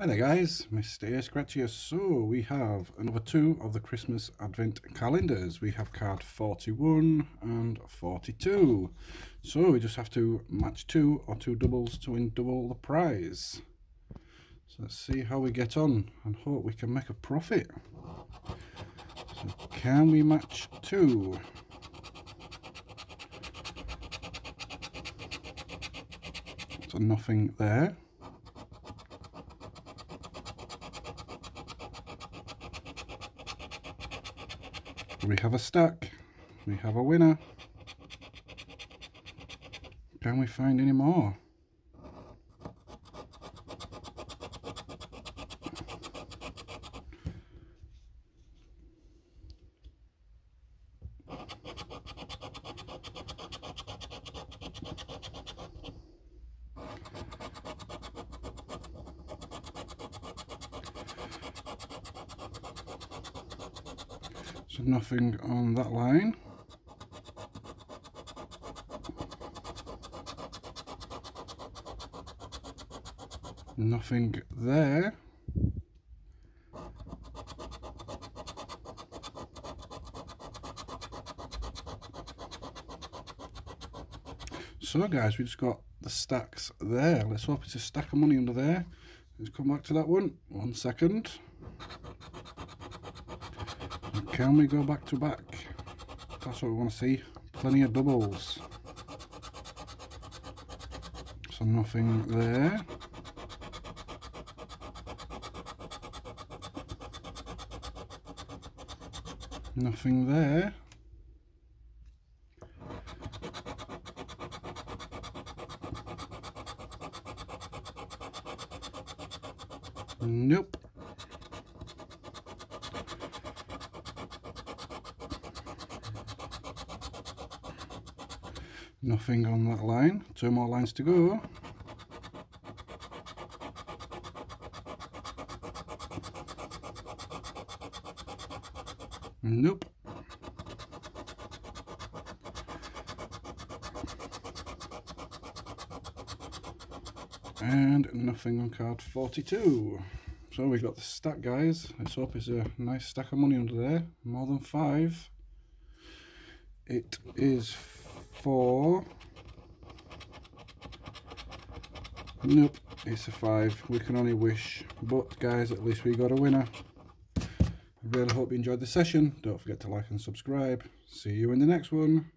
Hi there guys, Mr. Scratch here. So we have another two of the Christmas Advent calendars. We have card 41 and 42. So we just have to match two or two doubles to win double the prize. So let's see how we get on and hope we can make a profit. So can we match two? So nothing there. We have a stack. We have a winner. Can we find any more? Nothing on that line. Nothing there. So guys, we just got the stacks there. Let's hope it's a stack of money under there. Let's come back to that one. One second. Can we go back to back? That's what we want to see. Plenty of doubles. So nothing there. Nothing there. Nope. Nothing on that line. Two more lines to go. Nope. And nothing on card 42. So we've got the stack guys. Let's hope it's a nice stack of money under there. More than five. It is four. Nope, it's a five. We can only wish. But guys, at least we got a winner. I really hope you enjoyed the session. Don't forget to like and subscribe. See you in the next one.